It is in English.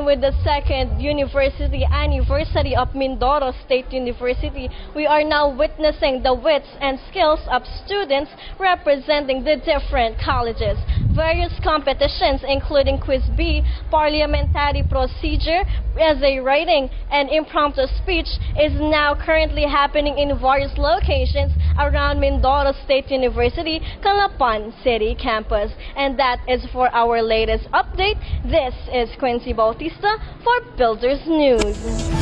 with the second university anniversary of Mindoro State University, we are now witnessing the wits and skills of students representing the different colleges. Various competitions, including Quiz Bee, parliamentary procedure, essay writing, and impromptu speech, is now currently happening in various locations around Mindoro State University, Calapan City campus. And that is for our latest update. This is Quincy Bautista for Builders News.